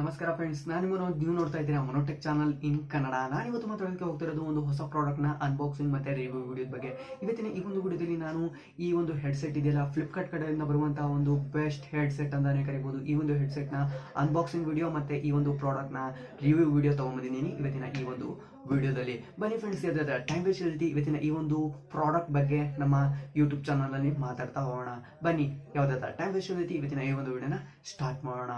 ನಮಸ್ಕಾರ ಫ್ರೆಂಡ್ಸ್ ನಾನು ನಿಮ್ಮ ನೀವು ನೋಡ್ತಾ ಇದ್ದೀರಾ ಮೊನೋಟೆಕ್ ಚಾನಲ್ ಇನ್ ಕನ್ನಡ ನಾನು ಇವತ್ತು ಮಾತಾಡೋದಕ್ಕೆ ಹೋಗ್ತಿರೋದು ಒಂದು ಹೊಸ ಪ್ರಾಡಕ್ಟ್ನ ಅನ್ಬಾಕ್ಸಿಂಗ್ ಮತ್ತು ರಿವ್ಯೂ ವಿಡಿಯೋದ ಬಗ್ಗೆ. ಇವತ್ತಿನ ಈ ಒಂದು ವಿಡಿಯೋದಲ್ಲಿ ನಾನು ಈ ಒಂದು ಹೆಡ್ಸೆಟ್ ಇದೆಯಲ್ಲ ಫ್ಲಿಪ್ಕಾರ್ಟ್ ಕಡೆಯಿಂದ ಬರುವಂತಹ ಒಂದು ಬೆಸ್ಟ್ ಹೆಡ್ಸೆಟ್ ಅಂತಾನೆ ಕರಿಬೋದು. ಈ ಒಂದು ಹೆಡ್ಸೆಟ್ನ ಅನ್ಬಾಕ್ಸಿಂಗ್ ವಿಡಿಯೋ ಮತ್ತು ಈ ಒಂದು ಪ್ರಾಡಕ್ಟ್ನ ರಿವ್ಯೂ ವಿಡಿಯೋ ತೊಗೊಂಬಂದಿದ್ದೀನಿ ಇವತ್ತಿನ ಈ ಒಂದು ವಿಡಿಯೋದಲ್ಲಿ. ಬನ್ನಿ ಫ್ರೆಂಡ್ಸ್ ಯಾವ್ದಾದ ಟೈಮ್ ವೇಸ್ಟ್ ಇವತ್ತಿನ ಈ ಒಂದು ಪ್ರಾಡಕ್ಟ್ ಬಗ್ಗೆ ನಮ್ಮ ಯೂಟ್ಯೂಬ್ ಚಾನಲಲ್ಲಿ ಮಾತಾಡ್ತಾ ಹೋಗೋಣ. ಬನ್ನಿ ಯಾವ್ದಾದ ಟೈಮ್ ವೇಸ್ಟ್ ಇವತ್ತಿನ ಈ ಒಂದು ವಿಡಿಯೋನ ಸ್ಟಾರ್ಟ್ ಮಾಡೋಣ.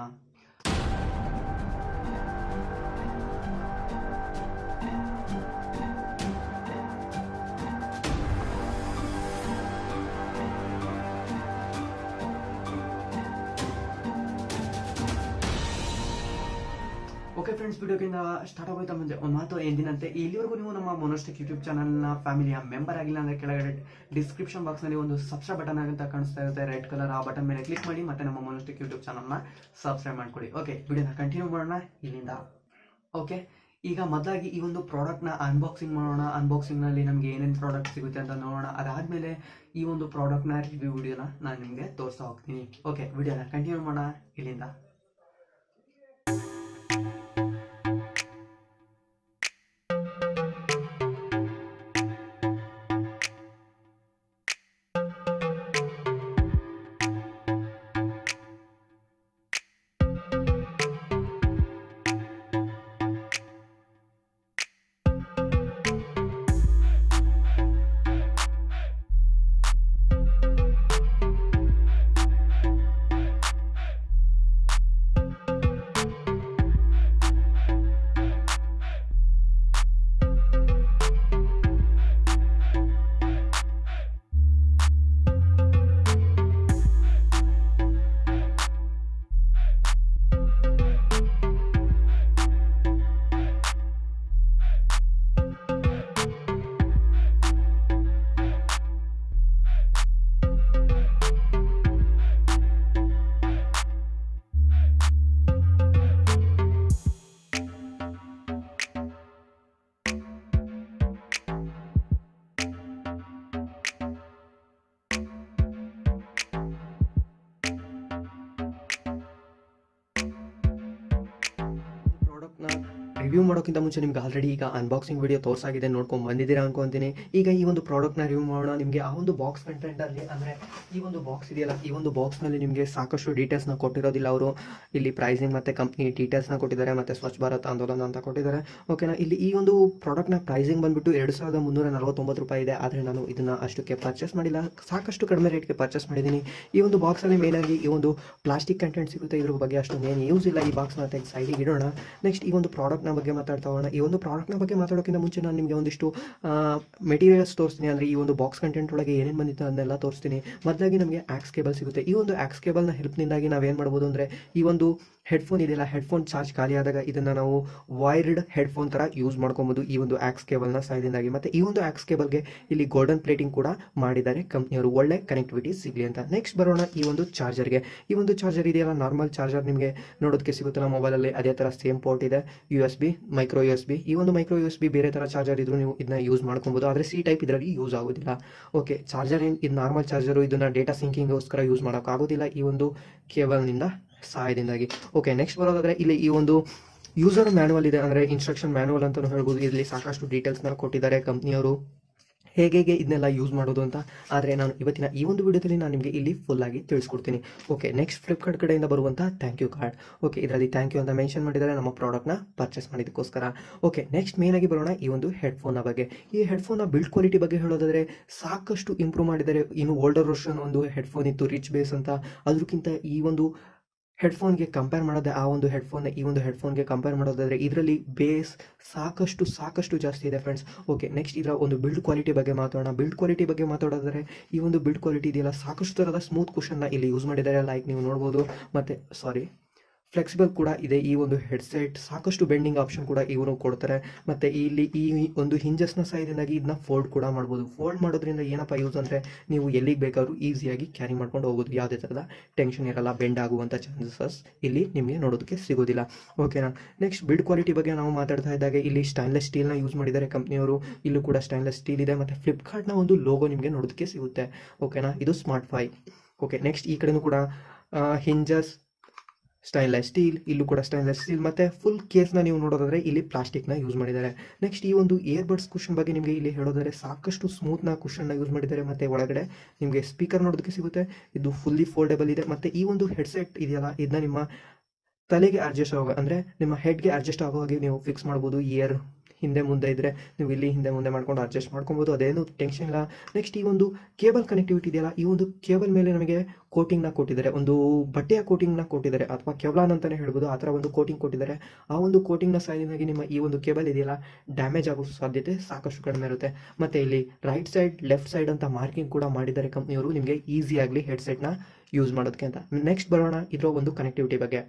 ಫ್ರೆಂಡ್ಸ್ ವಿಡಿಯೋಗಿಂದ ಸ್ಟಾರ್ಟ್ ಆಗೋಯ್ತಾ ಮುಂಚೆ ಒಂದು ಮಾತು ಎಂದಿನಂತೆ ಇಲ್ಲಿವರೆಗೂ ನೀವು ನಮ್ಮ ಮೊನೋಸ್ಟಿಕ್ ಯೂಟ್ಯೂಬ್ ಚಾನಲ್ನ ಫ್ಯಾಮಿಲಿಯ ಮೆಂಬರ್ ಆಗಿಲ್ಲ ಅಂದರೆ ಕೆಳಗಡೆ ಡಿಸ್ಕ್ರಿಪ್ಷನ್ ಬಾಕ್ಸ್ನಲ್ಲಿ ಒಂದು ಸಬ್ಸ್ಕ್ರೈಬ್ ಬಟನ್ ಅಂತ ಕಾಣಿಸ್ತಾ ಇರುತ್ತೆ. ರೆಡ್ ಕಲರ್ ಆ ಬಟನ್ ಮೇಲೆ ಕ್ಲಿಕ್ ಮಾಡಿ ಮತ್ತೆ ನಮ್ಮ ಮೊನೋಸ್ಟಿಕ್ ಯೂಟ್ಯೂಬ್ ಚಾನಲ್ನ ಸಬ್ಸ್ಕ್ರೈಬ್ ಮಾಡ್ಕೊಳ್ಳಿ ಓಕೆ ವಿಡಿಯೋನ ಕಂಟಿನ್ಯೂ ಮಾಡೋಣ ಇಲ್ಲಿಂದ. ಓಕೆ ಈಗ ಮೊದಲಾಗಿ ಈ ಒಂದು ಪ್ರಾಡಕ್ಟ್ನ ಅನ್ಬಾಕ್ಸಿಂಗ್ ಮಾಡೋಣ. ಅನ್ಬಾಕ್ಸಿಂಗ್ನಲ್ಲಿ ನಮಗೆ ಏನೇನು ಪ್ರಾಡಕ್ಟ್ ಸಿಗುತ್ತೆ ಅಂತ ನೋಡೋಣ. ಅದಾದಮೇಲೆ ಈ ಒಂದು ಪ್ರಾಡಕ್ಟ್ನ ರಿವ್ಯೂ ವಿಡಿಯೋನ ನಾನು ನಿಮಗೆ ತೋರಿಸ್ತಾ ಹೋಗ್ತೀನಿ. ಓಕೆ ವಿಡಿಯೋನ ಕಂಟಿನ್ಯೂ ಮಾಡೋಣ ಇಲ್ಲಿಂದ. ರಿವ್ಯೂ ಮಾಡೋಕ್ಕಿಂತ ಮುಂಚೆ ನಿಮ್ಗೆ ಆಲ್ರೆಡಿ ಈಗ ಅನ್ಬಾಕ್ಸಿಂಗ್ ವಿಡಿಯೋ ತೋರ್ಸಾಗಿದೆ, ನೋಡ್ಕೊಂಡು ಬಂದಿದ್ದೀರಾ ಅನ್ಕೊಂತೀನಿ. ಈಗ ಈ ಒಂದು ಪ್ರಾಡಕ್ಟ್ನ ರಿವ್ಯೂ ಮಾಡೋಣ. ನಿಮಗೆ ಆ ಒಂದು ಬಾಕ್ಸ್ ಕಂಟೆಂಟಲ್ಲಿ ಅಂದರೆ ಈ ಒಂದು ಬಾಕ್ಸ್ ಇದೆಯಲ್ಲ, ಈ ಒಂದು ಬಾಕ್ಸ್ನಲ್ಲಿ ನಿಮಗೆ ಸಾಕಷ್ಟು ಡೀಟೇಲ್ಸ್ನ ಕೊಟ್ಟಿರೋದಿಲ್ಲ ಅವರು. ಇಲ್ಲಿ ಪ್ರೈಸಿಂಗ್ ಮತ್ತು ಕಂಪ್ನಿ ಡೀಟೇಲ್ಸ್ನ ಕೊಟ್ಟಿದ್ದಾರೆ, ಮತ್ತು ಸ್ವಚ್ಛ ಭಾರತ್ ಆಂದೋಲನ ಅಂತ ಕೊಟ್ಟಿದ್ದಾರೆ. ಓಕೆನಾ ಇಲ್ಲಿ ಈ ಒಂದು ಪ್ರಾಡಕ್ಟ್ನ ಪ್ರೈಸಿಂಗ್ ಬಂದುಬಿಟ್ಟು ಎರಡು ಸಾವಿರದ ಮುನ್ನೂರ ನಲವತ್ತೊಂಬತ್ತು ರೂಪಾಯಿ ಇದೆ. ಆದರೆ ನಾನು ಇದನ್ನು ಅಷ್ಟಕ್ಕೆ ಪರ್ಚೇಸ್ ಮಾಡಿಲ್ಲ. ಸಾಕಷ್ಟು ಕಡಿಮೆ ರೇಟ್ಗೆ ಪರ್ಚೇಸ್ ಮಾಡಿದ್ದೀನಿ. ಈ ಒಂದು ಬಾಕ್ಸಲ್ಲಿ ಮೇನಾಗಿ ಈ ಒಂದು ಪ್ಲಾಸ್ಟಿಕ್ ಕಂಟೆಂಟ್ ಸಿಗುತ್ತೆ. ಇದ್ರ ಬಗ್ಗೆ ಅಷ್ಟು ಏನು ಯೂಸ್ ಇಲ್ಲ. ಈ ಬಾಕ್ಸ್ನ ತೆಗೆದು ಸೈಡಿಗೆ ಇಡೋಣ. ನೆಕ್ಸ್ಟ್ ಈ ಒಂದು ಪ್ರಾಡಕ್ಟ್ನ ಬಗ್ಗೆ ಮಾತಾಡ್ತಾ ಹೋಗೋಣ. ಈ ಒಂದು ಪ್ರಾಡಕ್ಟ್ನ ಬಗ್ಗೆ ಮಾತಾಡೋಕ್ಕಿಂತ ಮುಂಚೆ ನಾನು ನಿಮಗೆ ಒಂದಿಷ್ಟು ಮೆಟೀರಿಯಲ್ಸ್ ತೋರಿಸ್ತೀನಿ. ಅಂದರೆ ಈ ಒಂದು ಬಾಕ್ಸ್ ಕಂಟೆಂಟ್ ಒಳಗೆ ಏನೇನು ಬಂದಿತ್ತು ಅದನ್ನೆಲ್ಲ ತೋರಿಸ್ತೀನಿ. ಮೊದಲಾಗಿ ನಮಗೆ ಆಕ್ಸ್ ಕೇಬಲ್ ಸಿಗುತ್ತೆ. ಈ ಒಂದು ಆಕ್ಸ್ ಕೇಬಲ್ನ ಹೆಲ್ಪ್ನಿಂದಾಗಿ ನಾವೇನು ಮಾಡ್ಬೋದು ಅಂದರೆ ಈ ಒಂದು ಹೆಡ್ಫೋನ್ ಇದೆಯಲ್ಲ ಹೆಡ್ಫೋನ್ ಚಾರ್ಜ್ ಖಾಲಿ ಆದಾಗ ಇದನ್ನು ನಾವು ವೈರ್ಡ್ ಹೆಡ್ಫೋನ್ ಥರ ಯೂಸ್ ಮಾಡ್ಕೊಬೋದು ಈ ಒಂದು ಆಕ್ಸ್ ಕೇಬಲ್ನ ಸಹಾಯದಿಂದಾಗಿ. ಮತ್ತು ಈ ಒಂದು ಆಕ್ಸ್ ಕೇಬಲ್ಗೆ ಇಲ್ಲಿ ಗೋಲ್ಡನ್ ಪ್ಲೇಟಿಂಗ್ ಕೂಡ ಮಾಡಿದ್ದಾರೆ ಕಂಪ್ನಿಯವರು ಒಳ್ಳೆ ಕನೆಕ್ಟಿವಿಟಿ ಸಿಗಲಿ ಅಂತ. ನೆಕ್ಸ್ಟ್ ಬರೋಣ ಈ ಒಂದು ಚಾರ್ಜರ್ಗೆ ಈ ಒಂದು ಚಾರ್ಜರ್ ಇದೆಯಲ್ಲ ನಾರ್ಮಲ್ ಚಾರ್ಜರ್ ನಿಮಗೆ ನೋಡೋದಕ್ಕೆ ಸಿಗುತ್ತಲ್ಲ ಮೊಬೈಲಲ್ಲಿ ಅದೇ ಥರ ಸೇಮ್ ಪೋರ್ಟ್ ಇದೆ U S B micro U B ಈ ಒಂದು ಮೈಕ್ರೋ ಯು ಎಸ್ ಬಿ ಬೇರೆ ಥರ ಚಾರ್ಜರ್ ಇದ್ರೂ ನೀವು ಇದನ್ನ ಯೂಸ್ ಮಾಡ್ಕೊಬೋದು. ಆದರೆ ಸಿ ಟೈಪ್ ಇದರಲ್ಲಿ ಯೂಸ್ ಆಗೋದಿಲ್ಲ. ಓಕೆ ಚಾರ್ಜರ್ ಏನು ಇದು ನಾರ್ಮಲ್ ಚಾರ್ಜರು ಇದನ್ನು ಡೇಟಾ ಸಿಂಕಿಂಗ್ಗೋಸ್ಕರ ಯೂಸ್ ಮಾಡೋಕ್ಕಾಗೋದಿಲ್ಲ ಈ ಒಂದು ಕೇಬಲ್ನಿಂದ ಸಹಾಯದಿಂದಾಗಿ. ಓಕೆ ನೆಕ್ಸ್ಟ್ ಬರೋದಾದರೆ ಇಲ್ಲಿ ಈ ಒಂದು ಯೂಸರ್ ಮ್ಯಾನುವಲ್ ಇದೆ. ಅಂದರೆ ಇನ್ಸ್ಟ್ರಕ್ಷನ್ ಮ್ಯಾನುವಲ್ ಅಂತಲೂ ಹೇಳ್ಬೋದು. ಇಲ್ಲಿ ಸಾಕಷ್ಟು ಡೀಟೇಲ್ಸ್ನ ಕೊಟ್ಟಿದ್ದಾರೆ. ಕಂಪ್ನಿಯವರು ಹೇಗೆ ಹೇಗೆ ಇದನ್ನೆಲ್ಲ ಯೂಸ್ ಮಾಡೋದು ಅಂತ, ಆದರೆ ನಾನು ಇವತ್ತಿನ ಈ ಒಂದು ವಿಡಿಯೋದಲ್ಲಿ ನಾನು ನಿಮಗೆ ಇಲ್ಲಿ ಫುಲ್ ಆಗಿ ತಿಳಿಸ್ಕೊಡ್ತೀನಿ. ಓಕೆ ನೆಕ್ಸ್ಟ್ ಫ್ಲಿಪ್ಕಾರ್ಟ್ ಕಡೆಯಿಂದ ಬರುವಂಥ ಥ್ಯಾಂಕ್ ಯು ಕಾರ್ಡ್ ಓಕೆ ಇದರಲ್ಲಿ ಥ್ಯಾಂಕ್ ಯು ಅಂತ ಮೆನ್ಷನ್ ಮಾಡಿದರೆ ನಮ್ಮ ಪ್ರಾಡಕ್ಟ್ನ ಪರ್ಚೇಸ್ ಮಾಡಿದ್ದಕ್ಕೋಸ್ಕರ. ಓಕೆ ನೆಕ್ಸ್ಟ್ ಮೇನಾಗಿ ಬರೋಣ ಈ ಒಂದು ಹೆಡ್ಫೋನ್ನ ಬಗ್ಗೆ. ಈ ಹೆಡ್ಫೋನ್ನ ಬಿಲ್ಡ್ ಕ್ವಾಲಿಟಿ ಬಗ್ಗೆ ಹೇಳೋದಾದರೆ ಸಾಕಷ್ಟು ಇಂಪ್ರೂವ್ ಮಾಡಿದರೆ ಇನ್ನು ಓಲ್ಡರ್ ವರ್ಷನ್ ಒಂದು ಹೆಡ್ಫೋನ್ ಇತ್ತು ರಿಚ್ ಬೇಸ್ ಅಂತ. ಅದಕ್ಕಿಂತ ಈ ಒಂದು ಹೆಡ್ಫೋನ್ಗೆ ಕಂಪೇರ್ ಮಾಡೋದೇ ಆ ಒಂದು ಹೆಡ್ಫೋನ್ ಈ ಒಂದು ಹೆಡ್ಫೋನ್ಗೆ ಕಂಪೇರ್ ಮಾಡೋದಾದರೆ ಇದರಲ್ಲಿ ಬೇಸ್ ಸಾಕಷ್ಟು ಸಾಕಷ್ಟು ಜಾಸ್ತಿ ಇದೆ ಫ್ರೆಂಡ್ಸ್ ಓಕೆ ನೆಕ್ಸ್ಟ್ ಇದರ ಒಂದು ಬಿಲ್ಡ್ ಕ್ವಾಲಿಟಿ ಬಗ್ಗೆ ಮಾತಾಡೋಣ. ಬಿಲ್ಡ್ ಕ್ವಾಲಿಟಿ ಬಗ್ಗೆ ಮಾತಾಡೋದಾದರೆ ಈ ಒಂದು ಬಿಲ್ಡ್ ಕ್ವಾಲಿಟಿ ಇದೆಯಲ್ಲ ಸಾಕಷ್ಟು ಥರದ ಸ್ಮೂತ್ ಕುಷನ್ನ ಇಲ್ಲಿ ಯೂಸ್ ಮಾಡಿದ್ದಾರೆ ಲೈಕ್ ನೀವು ನೋಡ್ಬೋದು. ಮತ್ತು ಸಾರಿ ಫ್ಲೆಕ್ಸಿಬಲ್ ಕೂಡ ಇದೆ. ಈ ಒಂದು ಹೆಡ್ಸೆಟ್ ಸಾಕಷ್ಟು ಬೆಂಡಿಂಗ್ ಆಪ್ಷನ್ ಕೂಡ ಇವರು ಕೊಡ್ತಾರೆ. ಮತ್ತು ಇಲ್ಲಿ ಈ ಒಂದು ಹಿಂಜಸ್ನ ಸೈಡಿನಾಗಿ ಇದನ್ನ ಫೋಲ್ಡ್ ಕೂಡ ಮಾಡ್ಬೋದು. ಫೋಲ್ಡ್ ಮಾಡೋದ್ರಿಂದ ಏನಪ್ಪ ಯೂಸ್ ಅಂದರೆ ನೀವು ಎಲ್ಲಿಗೆ ಬೇಕಾದ್ರೂ ಈಸಿಯಾಗಿ ಕ್ಯಾರಿ ಮಾಡ್ಕೊಂಡು ಹೋಗೋದು. ಯಾವುದೇ ಥರದ ಟೆನ್ಷನ್ ಇರಲ್ಲ ಬೆಂಡ್ ಆಗುವಂಥ ಚಾನ್ಸಸ್ ಇಲ್ಲಿ ನಿಮಗೆ ನೋಡೋದಕ್ಕೆ ಸಿಗೋದಿಲ್ಲ. ಓಕೆನಾ ನೆಕ್ಸ್ಟ್ ಬಿಲ್ಡ್ ಕ್ವಾಲಿಟಿ ಬಗ್ಗೆ ನಾವು ಮಾತಾಡ್ತಾ ಇದ್ದಾಗ, ಇಲ್ಲಿ ಸ್ಟೈನ್ಲೆಸ್ ಸ್ಟೀಲ್ನ ಯೂಸ್ ಮಾಡಿದ್ದಾರೆ ಕಂಪ್ನಿಯವರು. ಇಲ್ಲೂ ಕೂಡ ಸ್ಟೈನ್ಲೆಸ್ ಸ್ಟೀಲ್ ಇದೆ. ಮತ್ತು ಫ್ಲಿಪ್ಕಾರ್ಟ್ನ ಒಂದು ಲೋಗೋ ನಿಮಗೆ ನೋಡೋದಕ್ಕೆ ಸಿಗುತ್ತೆ. ಓಕೆನಾ ಇದು ಸ್ಮಾರ್ಟ್ ಫೈ ಓಕೆ ನೆಕ್ಸ್ಟ್ ಈ ಕಡೆನೂ ಕೂಡ ಹಿಂಜಸ್ ಸ್ಟೈನ್ಲೆಸ್ ಸ್ಟೀಲ್ ಇಲ್ಲೂ ಕೂಡ ಸ್ಟೈನ್ಲೆಸ್ ಸ್ಟೀಲ್ ಮತ್ತೆ ಫುಲ್ ಕೇಸ್ನ ನೀವು ನೋಡೋದಾದರೆ ಇಲ್ಲಿ ಪ್ಲಾಸ್ಟಿಕ್ನ ಯೂಸ್ ಮಾಡಿದ್ದಾರೆ. ನೆಕ್ಸ್ಟ್ ಈ ಒಂದು ಇಯರ್ಬಡ್ಸ್ ಕುಷನ್ ಬಗ್ಗೆ ನಿಮಗೆ ಇಲ್ಲಿ ಹೇಳೋದಾದರೆ ಸಾಕಷ್ಟು ಸ್ಮೂತ್ನ ಕುಷನ್ನ ಯೂಸ್ ಮಾಡಿದ್ದಾರೆ. ಮತ್ತೆ ಒಳಗಡೆ ನಿಮಗೆ ಸ್ಪೀಕರ್ ನೋಡೋದಕ್ಕೆ ಸಿಗುತ್ತೆ. ಇದು ಫುಲ್ಲಿ ಫೋಲ್ಡೇಬಲ್ ಇದೆ. ಮತ್ತೆ ಈ ಒಂದು ಹೆಡ್ಸೆಟ್ ಇದೆಯಲ್ಲ ಇದನ್ನ ನಿಮ್ಮ ತಲೆಗೆ ಅಡ್ಜಸ್ಟ್ ಆಗೋ, ಅಂದರೆ ನಿಮ್ಮ ಹೆಡ್ಗೆ ಅಡ್ಜಸ್ಟ್ ಆಗೋ ಹಾಗೆ ನೀವು ಫಿಕ್ಸ್ ಮಾಡ್ಬೋದು. ಇಯರ್ ಹಿಂದೆ ಮುಂದೆ ಇದ್ದರೆ ನೀವು ಇಲ್ಲಿ ಹಿಂದೆ ಮುಂದೆ ಮಾಡ್ಕೊಂಡು ಅಡ್ಜಸ್ಟ್ ಮಾಡ್ಕೊಬೋದು. ಅದೇನು ಟೆನ್ಷನ್ ಇಲ್ಲ. ನೆಕ್ಸ್ಟ್ ಈ ಒಂದು ಕೇಬಲ್ ಕನೆಕ್ಟಿವಿಟಿ ಇದೆಯಲ್ಲ, ಈ ಒಂದು ಕೇಬಲ್ ಮೇಲೆ ನಮಗೆ ಕೋಟಿಂಗ್ನ ಕೊಟ್ಟಿದ್ದಾರೆ. ಒಂದು ಬಟ್ಟೆಯ ಕೋಟಿಂಗ್ನ ಕೊಟ್ಟಿದ್ದಾರೆ. ಅಥವಾ ಕೆವ್ಲಾನ್ ಅಂತಲೇ ಹೇಳ್ಬೋದು. ಆ ಥರ ಒಂದು ಕೋಟಿಂಗ್ ಕೊಟ್ಟಿದ್ದಾರೆ. ಆ ಒಂದು ಕೋಟಿಂಗ್ನ ಸಹಾಯದಿಂದಾಗಿ ನಿಮ್ಮ ಈ ಒಂದು ಕೇಬಲ್ ಇದೆಯಲ್ಲ ಡ್ಯಾಮೇಜ್ ಆಗೋ ಸಾಧ್ಯತೆ ಸಾಕಷ್ಟು ಕಡಿಮೆ ಇರುತ್ತೆ. ಮತ್ತು ಇಲ್ಲಿ ರೈಟ್ ಸೈಡ್ ಲೆಫ್ಟ್ ಸೈಡ್ ಅಂತ ಮಾರ್ಕಿಂಗ್ ಕೂಡ ಮಾಡಿದ್ದಾರೆ ಕಂಪ್ನಿಯವರು ನಿಮಗೆ ಈಸಿಯಾಗಲಿ ಹೆಡ್ಸೆಟ್ನ ಯೂಸ್ ಮಾಡೋದಕ್ಕೆ ಅಂತ. ನೆಕ್ಸ್ಟ್ ಬರೋಣ ಇದರ ಒಂದು ಕನೆಕ್ಟಿವಿಟಿ ಬಗ್ಗೆ.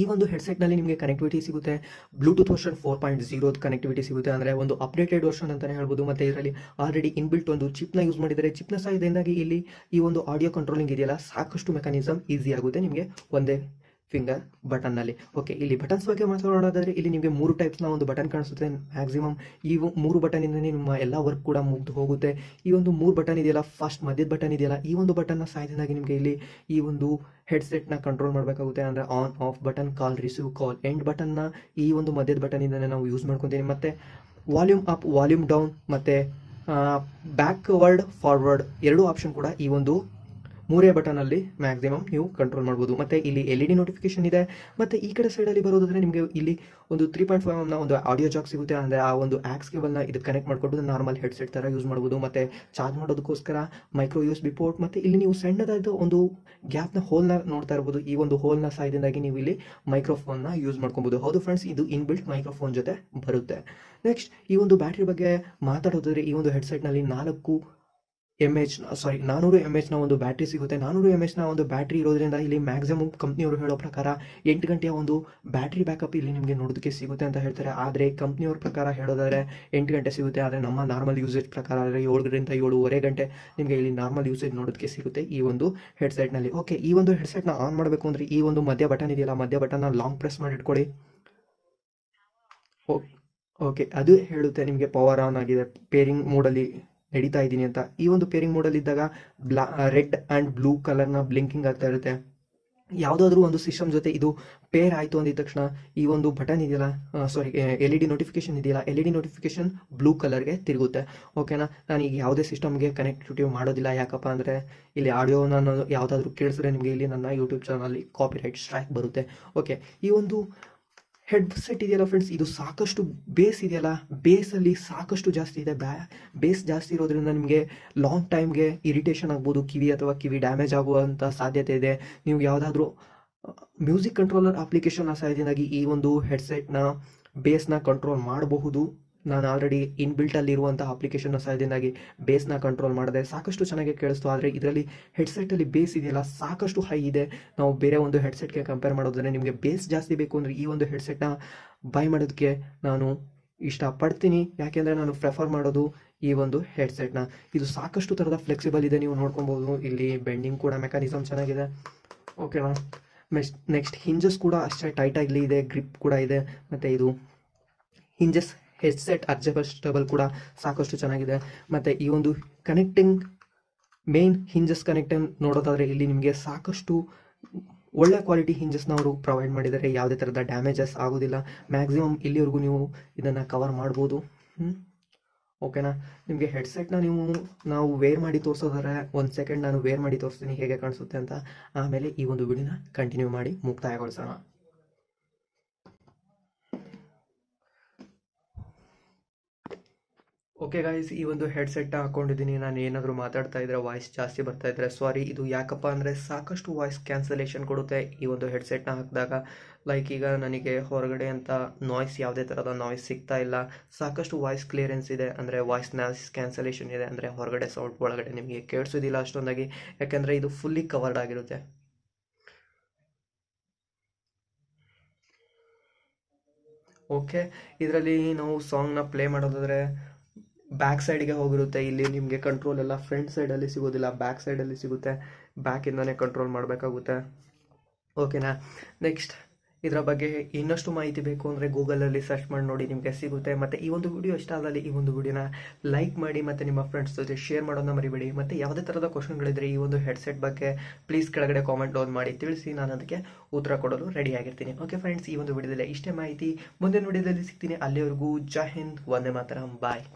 ಈ ಒಂದು ಹೆಡ್ಸೆಟ್ನಲ್ಲಿ ನಿಮಗೆ ಕನೆಕ್ಟಿವಿಟಿ ಸಿಗುತ್ತೆ. Bluetooth version four point zero connectivity ಸಿಗುತ್ತೆ. ಅಂದರೆ ಒಂದು ಅಪ್ಡೇಟೆಡ್ ವರ್ಷನ್ ಅಂತಲೇ ಹೇಳ್ಬೋದು. ಮತ್ತು ಇದರಲ್ಲಿ ಆಲ್ರೆಡಿ ಇನ್ಬಿಲ್ಟ್ ಒಂದು ಚಿಪ್ನ ಯೂಸ್ ಮಾಡಿದರೆ ಚಿಪ್ನ ಸಹ ಇದರಿಂದಾಗಿ ಇಲ್ಲಿ ಈ ಒಂದು ಆಡಿಯೋ ಕಂಟ್ರೋಲಿಂಗ್ ಇದೆಯಲ್ಲ, ಸಾಕಷ್ಟು ಮೆಕಾನಿಸಮ್ ಈಸಿ ಆಗುತ್ತೆ ನಿಮಗೆ ಒಂದೇ ಫಿಂಗರ್ ಬಟನ್ನಲ್ಲಿ ಓಕೆ ಇಲ್ಲಿ ಬಟನ್ಸ್ ಬಗ್ಗೆ ಮಾತಾಡೋದಾದ್ರೆ ಇಲ್ಲಿ ನಿಮಗೆ ಮೂರು ಟೈಪ್ಸ್ನ ಒಂದು ಬಟನ್ ಕಾಣಿಸುತ್ತೆ. ಮ್ಯಾಕ್ಸಿಮಮ್ ಈ ಮೂರು ಬಟನಿಂದನೇ ನಿಮ್ಮ ಎಲ್ಲ ವರ್ಕ್ ಕೂಡ ಮುಗಿದು ಹೋಗುತ್ತೆ. ಈ ಒಂದು ಮೂರು ಬಟನ್ ಇದೆಯಲ್ಲ ಫಸ್ಟ್ ಮಧ್ಯದ ಬಟನ್ ಇದೆಯಲ್ಲ, ಈ ಒಂದು ಬಟನ್ನ ಸಹಾಯದಿಂದಾಗಿ ನಿಮಗೆ ಇಲ್ಲಿ ಈ ಒಂದು ಹೆಡ್ಸೆಟ್ನ ಕಂಟ್ರೋಲ್ ಮಾಡಬೇಕಾಗುತ್ತೆ. ಅಂದರೆ on off button call receive call end ಬಟನ್ನ ಈ ಒಂದು ಮಧ್ಯದ ಬಟನಿಂದನೇ ನಾವು ಯೂಸ್ ಮಾಡ್ಕೊತೀವಿ. ಮತ್ತು ವಾಲ್ಯೂಮ್ ಅಪ್ ವಾಲ್ಯೂಮ್ ಡೌನ್ ಮತ್ತು ಬ್ಯಾಕ್ವರ್ಡ್ ಫಾರ್ವರ್ಡ್ ಎರಡೂ ಆಪ್ಷನ್ ಕೂಡ ಈ ಒಂದು ಮೂರೇ ಬಟನಲ್ಲಿ ಮ್ಯಾಕ್ಸಿಮಮ್ ನೀವು ಕಂಟ್ರೋಲ್ ಮಾಡ್ಬೋದು. ಮತ್ತೆ ಇಲ್ಲಿ ಎಲ್ ಇ ನೋಟಿಫಿಕೇಶನ್ ಇದೆ. ಮತ್ತು ಈ ಕಡೆ ಸೈಡಲ್ಲಿ ಬರೋದಾದ್ರೆ ನಿಮಗೆ ಇಲ್ಲಿ ಒಂದು ತ್ರೀ ಪಾಯಿಂಟ್ ಫೈವ್ ಎಮ್ನ ಒಂದು ಆಡಿಯೋ ಜಾಕ್ ಸಿಗುತ್ತೆ. ಅಂದರೆ ಆ ಒಂದು ಆಕ್ಸ್ ಕೇಬಲ್ನ ಇದು ಕನೆಕ್ಟ್ ಮಾಡಿಕೊಂಡು ನಾರ್ಮಲ್ ಹೆಡ್ಸೆಟ್ ಥರ ಯೂಸ್ ಮಾಡ್ಬೋದು. ಮತ್ತು ಚಾರ್ಜ್ ಮಾಡೋದಕ್ಕೋಸ್ಕರ ಮೈಕ್ರೋ ಯೂಸ್ ಬಿ ಪೋರ್ಟ್ ಮತ್ತು ಇಲ್ಲಿ ನೀವು ಸಣ್ಣದಾದ ಒಂದು ಗ್ಯಾಪ್ನ ಹೋಲ್ನ ನೋಡ್ತಾ ಇರ್ಬೋದು. ಈ ಒಂದು ಹೋಲ್ನ ಸಹಾಯದಿಂದಾಗಿ ನೀವು ಇಲ್ಲಿ ಮೈಕ್ರೋಫೋನ್ನ ಯೂಸ್ ಮಾಡ್ಕೊಬೋದು. ಹೌದು ಫ್ರೆಂಡ್ಸ್ ಇದು ಇನ್ಬಿಲ್ಟ್ ಮೈಕ್ರೋಫೋನ್ ಜೊತೆ ಬರುತ್ತೆ. ನೆಕ್ಸ್ಟ್ ಈ ಒಂದು ಬ್ಯಾಟ್ರಿ ಬಗ್ಗೆ ಮಾತಾಡೋದಾದ್ರೆ ಈ ಒಂದು ಹೆಡ್ಸೆಟ್ನಲ್ಲಿ ನಾಲ್ಕು ಎಂ ಎಚ್ ಸಾರಿ ನಾನೂರು ಎಂ ಎಚ್ನ ಒಂದು ಬ್ಯಾಟ್ರಿ ಸಿಗುತ್ತೆ. ನಾನೂರು ಎಂ ಎಚ್ನ ಒಂದು ಬ್ಯಾಟ್ರಿ ಇರೋದ್ರಿಂದ ಇಲ್ಲಿ ಮ್ಯಾಕ್ಸಿಮಮ್ ಕಂಪ್ನಿಯವರು ಹೇಳೋ ಪ್ರಕಾರ ಎಂಟು ಗಂಟೆಯ ಒಂದು ಬ್ಯಾಟ್ರಿ ಬ್ಯಾಕಪ್ ಇಲ್ಲಿ ನಿಮಗೆ ನೋಡೋದಕ್ಕೆ ಸಿಗುತ್ತೆ ಅಂತ ಹೇಳ್ತಾರೆ. ಆದರೆ ಕಂಪ್ನಿಯವ್ರ ಪ್ರಕಾರ ಹೇಳೋದಾದ್ರೆ ಎಂಟು ಗಂಟೆ ಸಿಗುತ್ತೆ. ಆದರೆ ನಮ್ಮ ನಾರ್ಮಲ್ ಯೂಸೇಜ್ ಪ್ರಕಾರ ಆದರೆ ಏಳರಿಂದ ಏಳುವರೆ ಗಂಟೆ ನಿಮಗೆ ಇಲ್ಲಿ ನಾರ್ಮಲ್ ಯೂಸೇಜ್ ನೋಡೋದಕ್ಕೆ ಸಿಗುತ್ತೆ ಈ ಒಂದು ಹೆಡ್ಸೆಟ್ನಲ್ಲಿ ಓಕೆ ಈ ಒಂದು ಹೆಡ್ಸೆಟ್ನ ಆನ್ ಮಾಡಬೇಕು ಅಂದರೆ ಈ ಒಂದು ಮಧ್ಯ ಬಟನ್ ಇದೆಯಲ್ಲ, ಮಧ್ಯ ಬಟನ್ನ ಲಾಂಗ್ ಪ್ರೆಸ್ ಮಾಡಿ ಇಟ್ಕೊಳ್ಳಿ. ಓಕೆ ಅದು ಹೇಳುತ್ತೆ, ನಿಮಗೆ ಪವರ್ ಆನ್ ಆಗಿದೆ. ಪೇರಿಂಗ್ ಮೋಡಲ್ಲಿ ನಡೀತಾ ಇದ್ದೀನಿ ಅಂತ. ಈ ಒಂದು ಪೇರಿಂಗ್ ಮೋಡಲ್ಲಿ ಇದ್ದಾಗ ಬ್ಲಾ ರೆಡ್ ಆ್ಯಂಡ್ ಬ್ಲೂ ಕಲರ್ನ ಬ್ಲಿಂಕಿಂಗ್ ಆಗ್ತಾ ಇರುತ್ತೆ. ಯಾವುದಾದ್ರೂ ಒಂದು ಸಿಸ್ಟಮ್ ಜೊತೆ ಇದು ಪೇರ್ ಆಯಿತು ಅಂದಿದ ತಕ್ಷಣ ಈ ಒಂದು ಬಟನ್ ಇದೆಯಲ್ಲ sorry L E D notification ಇದೆಯಲ್ಲ L E D notification blue ಕಲರ್ಗೆ ತಿರುಗುತ್ತೆ. ಓಕೆನಾ ನಾನು ಈಗ ಯಾವುದೇ ಸಿಸ್ಟಮ್ಗೆ ಕನೆಕ್ಟಿವಿಟಿ ಮಾಡೋದಿಲ್ಲ. ಯಾಕಪ್ಪ ಅಂದರೆ ಇಲ್ಲಿ ಆಡಿಯೋ ನಾನು ಯಾವುದಾದ್ರೂ ಕೇಳಿಸಿದ್ರೆ ನಿಮಗೆ ಇಲ್ಲಿ ನನ್ನ ಯೂಟ್ಯೂಬ್ ಚಾನಲಲ್ಲಿ ಕಾಪಿ ರೈಟ್ ಸ್ಟ್ರೈಕ್ ಬರುತ್ತೆ. ಓಕೆ ಈ ಒಂದು ಹೆಡ್ ಸೆಟ್ ಇದೆಯಲ್ಲ ಫ್ರೆಂಡ್ಸ್ ಇದು ಸಾಕಷ್ಟು ಬೇಸ್ ಇದೆಯಲ್ಲ. ಬೇಸಲ್ಲಿ ಸಾಕಷ್ಟು ಜಾಸ್ತಿ ಇದೆ. ಬ್ಯಾ ಬೇಸ್ ಜಾಸ್ತಿ ಇರೋದ್ರಿಂದ ನಿಮಗೆ ಲಾಂಗ್ ಟೈಮ್ಗೆ ಇರಿಟೇಷನ್ ಆಗ್ಬೋದು, ಕಿವಿ ಅಥವಾ ಕಿವಿ ಡ್ಯಾಮೇಜ್ ಆಗುವಂಥ ಸಾಧ್ಯತೆ ಇದೆ. ನೀವು ಯಾವುದಾದ್ರೂ ಮ್ಯೂಸಿಕ್ ಕಂಟ್ರೋಲರ್ ಅಪ್ಲಿಕೇಶನ್ ಸಹಾಯದಿಂದಾಗಿ ಈ ಒಂದು ಹೆಡ್ಸೆಟ್ನ ಬೇಸ್ನ ಕಂಟ್ರೋಲ್ ಮಾಡಬಹುದು. ನಾನು ಆಲ್ರೆಡಿ ಇನ್ಬಿಲ್ಟಲ್ಲಿ ಇರುವಂಥ ಅಪ್ಲಿಕೇಶನ್ನ ಸಹಾಯದಿಂದಾಗಿ ಬೇಸ್ನ ಕಂಟ್ರೋಲ್ ಮಾಡಿದೆ. ಸಾಕಷ್ಟು ಚೆನ್ನಾಗಿ ಕೇಳಿಸ್ತು. ಆದರೆ ಇದರಲ್ಲಿ ಹೆಡ್ಸೆಟ್ಟಲ್ಲಿ ಬೇಸ್ ಇದೆಯಲ್ಲ, ಸಾಕಷ್ಟು ಹೈ ಇದೆ. ನಾವು ಬೇರೆ ಒಂದು ಹೆಡ್ಸೆಟ್ಗೆ ಕಂಪೇರ್ ಮಾಡೋದ್ರೆ ನಿಮಗೆ ಬೇಸ್ ಜಾಸ್ತಿ ಬೇಕು ಅಂದರೆ ಈ ಒಂದು ಹೆಡ್ಸೆಟ್ನ ಬೈ ಮಾಡೋದಕ್ಕೆ ನಾನು ಇಷ್ಟಪಡ್ತೀನಿ. ಯಾಕೆಂದರೆ ನಾನು ಪ್ರೆಫರ್ ಮಾಡೋದು ಈ ಒಂದು ಹೆಡ್ಸೆಟ್ನ ಇದು ಸಾಕಷ್ಟು ಥರದ ಫ್ಲೆಕ್ಸಿಬಲ್ ಇದೆ. ನೀವು ನೋಡ್ಕೊಬೋದು ಇಲ್ಲಿ ಬೆಂಡಿಂಗ್ ಕೂಡ ಮೆಕಾನಿಸಮ್ ಚೆನ್ನಾಗಿದೆ. ಓಕೆನಾ ನೆಕ್ಸ್ಟ್ ನೆಕ್ಸ್ಟ್ ಹಿಂಜಸ್ ಕೂಡ ಅಷ್ಟೇ ಟೈಟಾಗಿ ಇದೆ. ಗ್ರಿಪ್ ಕೂಡ ಇದೆ. ಮತ್ತು ಇದು ಹಿಂಜಸ್ ಹೆಡ್ಸೆಟ್ ಅಡ್ಜಸ್ಟಬಲ್ ಕೂಡ ಸಾಕಷ್ಟು ಚೆನ್ನಾಗಿದೆ. ಮತ್ತು ಈ ಒಂದು ಕನೆಕ್ಟಿಂಗ್ ಮೇನ್ ಹಿಂಜಸ್ ಕನೆಕ್ಟಿಂಗ್ ನೋಡೋದಾದರೆ ಇಲ್ಲಿ ನಿಮಗೆ ಸಾಕಷ್ಟು ಒಳ್ಳೆ ಕ್ವಾಲಿಟಿ ಹಿಂಜಸ್ನ ಅವರು ಪ್ರೊವೈಡ್ ಮಾಡಿದ್ದಾರೆ. ಯಾವುದೇ ಥರದ ಡ್ಯಾಮೇಜಸ್ ಆಗೋದಿಲ್ಲ. ಮ್ಯಾಕ್ಸಿಮಮ್ ಇಲ್ಲಿವರೆಗೂ ನೀವು ಇದನ್ನು ಕವರ್ ಮಾಡ್ಬೋದು. ಓಕೆನಾ ನಿಮಗೆ ಹೆಡ್ಸೆಟ್ನ ನೀವು, ನಾವು ವೇರ್ ಮಾಡಿ ತೋರಿಸೋದಾದ್ರೆ ಒಂದು ಸೆಕೆಂಡ್ ನಾನು ವೇರ್ ಮಾಡಿ ತೋರಿಸ್ತೀನಿ. ಹೇಗೆ ಕಾಣಿಸುತ್ತೆ ಅಂತ. ಆಮೇಲೆ ಈ ಒಂದು ವಿಡಿಯೋನ ಕಂಟಿನ್ಯೂ ಮಾಡಿ ಮುಕ್ತಾಯಗೊಳಿಸೋಣ. ಓಕೆ ಗಾಯ್ಸ್ ಈ ಒಂದು ಹೆಡ್ಸೆಟ್ ಹಾಕೊಂಡಿದ್ದೀನಿ. ನಾನು ಏನಾದರೂ ಮಾತಾಡ್ತಾ ಇದ್ರೆ ವಾಯ್ಸ್ ಜಾಸ್ತಿ ಬರ್ತಾ ಇದ್ರೆ ಸಾರಿ ಇದು ಯಾಕಪ್ಪ ಅಂದರೆ ಸಾಕಷ್ಟು ವಾಯ್ಸ್ ಕ್ಯಾನ್ಸಲೇಷನ್ ಕೊಡುತ್ತೆ ಈ ಒಂದು ಹೆಡ್ಸೆಟ್ನ ಹಾಕಿದಾಗ. ಲೈಕ್ ಈಗ ನನಗೆ ಹೊರಗಡೆ ಅಂತ ನಾಯ್ಸ್ ಯಾವುದೇ ಥರದ ನಾಯ್ಸ್ ಸಿಗ್ತಾ ಇಲ್ಲ. ಸಾಕಷ್ಟು ವಾಯ್ಸ್ ಕ್ಲಿಯರೆನ್ಸ್ ಇದೆ. ಅಂದರೆ ವಾಯ್ಸ್ ನಾಯ್ಸ್ ಕ್ಯಾನ್ಸಲೇಷನ್ ಇದೆ. ಅಂದರೆ ಹೊರಗಡೆ ಸೌಂಡ್ ಒಳಗಡೆ ನಿಮಗೆ ಕೇಳಿಸೋದಿಲ್ಲ ಅಷ್ಟೊಂದಾಗಿ. ಯಾಕೆಂದರೆ ಇದು ಫುಲ್ಲಿ ಕವರ್ಡ್ ಆಗಿರುತ್ತೆ. ಓಕೆ ಇದರಲ್ಲಿ ನಾವು ಸಾಂಗ್ನ ಪ್ಲೇ ಮಾಡೋದಾದ್ರೆ ಬ್ಯಾಕ್ ಸೈಡ್ಗೆ ಹೋಗಿರುತ್ತೆ. ಇಲ್ಲಿ ನಿಮಗೆ ಕಂಟ್ರೋಲ್ ಎಲ್ಲ ಫ್ರಂಟ್ ಸೈಡಲ್ಲಿ ಸಿಗೋದಿಲ್ಲ. ಬ್ಯಾಕ್ ಸೈಡಲ್ಲಿ ಸಿಗುತ್ತೆ. ಬ್ಯಾಕಿಂದನೇ ಕಂಟ್ರೋಲ್ ಮಾಡಬೇಕಾಗುತ್ತೆ. ಓಕೆನಾ ನೆಕ್ಸ್ಟ್ ಇದರ ಬಗ್ಗೆ ಇನ್ನಷ್ಟು ಮಾಹಿತಿ ಬೇಕು ಅಂದರೆ ಗೂಗಲಲ್ಲಿ ಸರ್ಚ್ ಮಾಡಿ ನೋಡಿ ನಿಮಗೆ ಸಿಗುತ್ತೆ. ಮತ್ತು ಈ ಒಂದು ವಿಡಿಯೋ ಇಷ್ಟ ಆದಲ್ಲಿ ಈ ಒಂದು ವಿಡಿಯೋನ ಲೈಕ್ ಮಾಡಿ ಮತ್ತು ನಿಮ್ಮ ಫ್ರೆಂಡ್ಸ್ ಜೊತೆ ಶೇರ್ ಮಾಡೋದನ್ನ ಮರಿಬೇಡಿ. ಮತ್ತು ಯಾವುದೇ ಥರದ ಕ್ವಶನ್ಗಳಿದ್ರೆ ಈ ಒಂದು ಹೆಡ್ಸೆಟ್ ಬಗ್ಗೆ ಪ್ಲೀಸ್ ಕೆಳಗಡೆ ಕಾಮೆಂಟ್ ಡೌನ್ ಮಾಡಿ ತಿಳಿಸಿ. ನಾನು ಅದಕ್ಕೆ ಉತ್ತರ ಕೊಡಲು ರೆಡಿ ಆಗಿರ್ತೀನಿ. ಓಕೆ ಫ್ರೆಂಡ್ಸ್ ಈ ಒಂದು ವಿಡಿಯೋದಲ್ಲಿ ಇಷ್ಟೇ ಮಾಹಿತಿ. ಮುಂದಿನ ವಿಡಿಯೋದಲ್ಲಿ ಸಿಗ್ತೀನಿ. ಅಲ್ಲಿವರೆಗೂ ಜೈ ಹಿಂದ್, ವಂದೇ ಮಾತರಂ. ಬಾಯ್